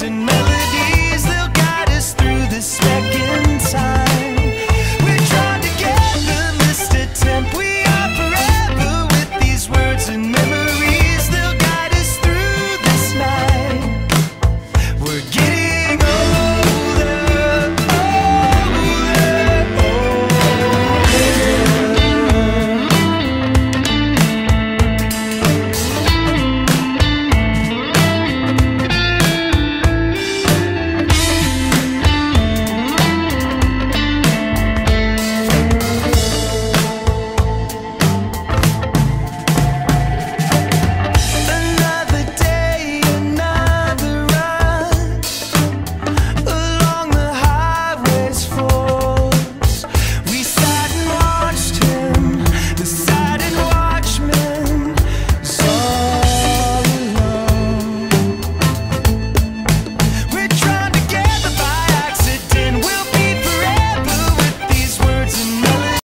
doesn't.